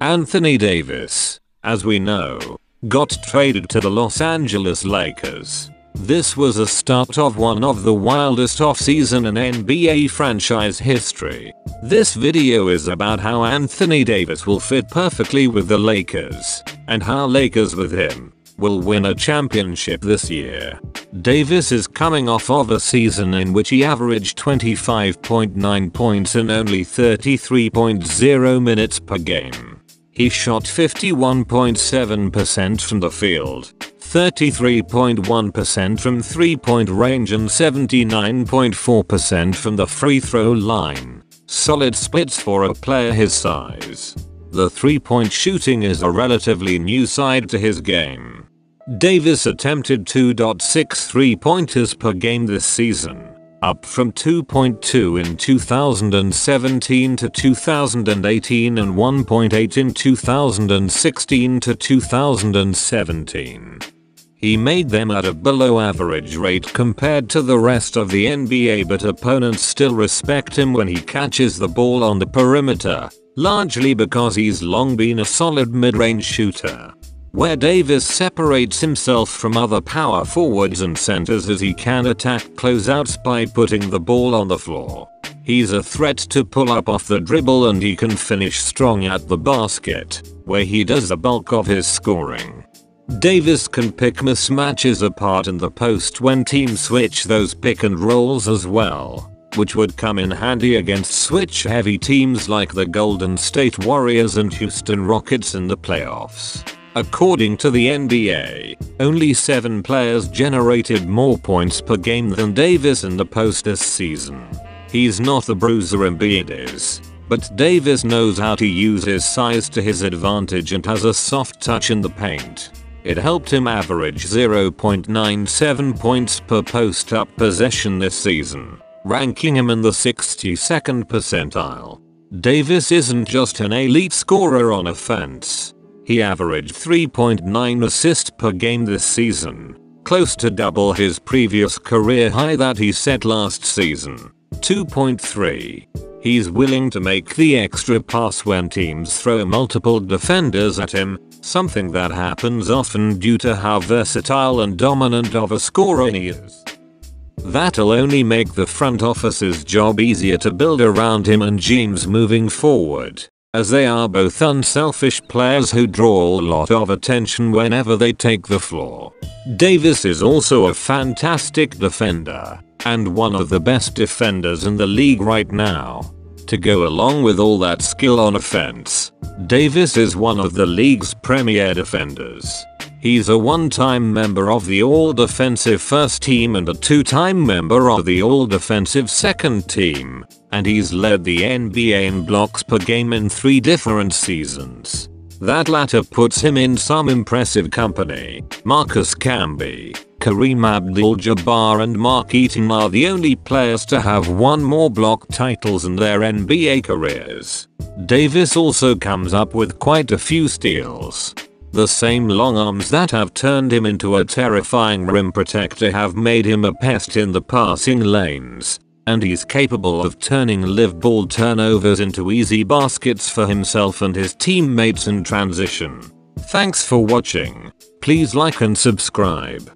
Anthony Davis, as we know, got traded to the Los Angeles Lakers. This was the start of one of the wildest offseason in NBA franchise history. This video is about how Anthony Davis will fit perfectly with the Lakers, and how Lakers with him will win a championship this year. Davis is coming off of a season in which he averaged 25.9 points in only 33.0 minutes per game. He shot 51.7% from the field, 33.1% from 3 point range and 79.4% from the free throw line. Solid splits for a player his size. The 3 point shooting is a relatively new side to his game. Davis attempted 2.63 pointers per game this season, up from 2.2 in 2017 to 2018 and 1.8 in 2016 to 2017. He made them at a below average rate compared to the rest of the NBA but opponents still respect him when he catches the ball on the perimeter, largely because he's long been a solid mid-range shooter. Where Davis separates himself from other power forwards and centers as he can attack closeouts by putting the ball on the floor. He's a threat to pull up off the dribble and he can finish strong at the basket, where he does the bulk of his scoring. Davis can pick mismatches apart in the post when teams switch those pick and rolls as well, which would come in handy against switch heavy teams like the Golden State Warriors and Houston Rockets in the playoffs. According to the NBA, only 7 players generated more points per game than Davis in the post this season. He's not the bruiser Embiid is, but Davis knows how to use his size to his advantage and has a soft touch in the paint. It helped him average 0.97 points per post-up possession this season, ranking him in the 62nd percentile. Davis isn't just an elite scorer on offense. He averaged 3.9 assists per game this season, close to double his previous career high that he set last season. 2.3. He's willing to make the extra pass when teams throw multiple defenders at him, something that happens often due to how versatile and dominant of a scorer he is. That'll only make the front office's job easier to build around him and James moving forward, as they are both unselfish players who draw a lot of attention whenever they take the floor. Davis is also a fantastic defender, and one of the best defenders in the league right now. To go along with all that skill on offense, Davis is one of the league's premier defenders. He's a one-time member of the All-Defensive First Team and a two-time member of the All-Defensive Second Team, and he's led the NBA in blocks per game in three different seasons. That latter puts him in some impressive company. Marcus Camby, Kareem Abdul-Jabbar and Mark Eaton are the only players to have won more block titles in their NBA careers. Davis also comes up with quite a few steals. The same long arms that have turned him into a terrifying rim protector have made him a pest in the passing lanes, and he's capable of turning live ball turnovers into easy baskets for himself and his teammates in transition. Thanks for watching. Please like and subscribe.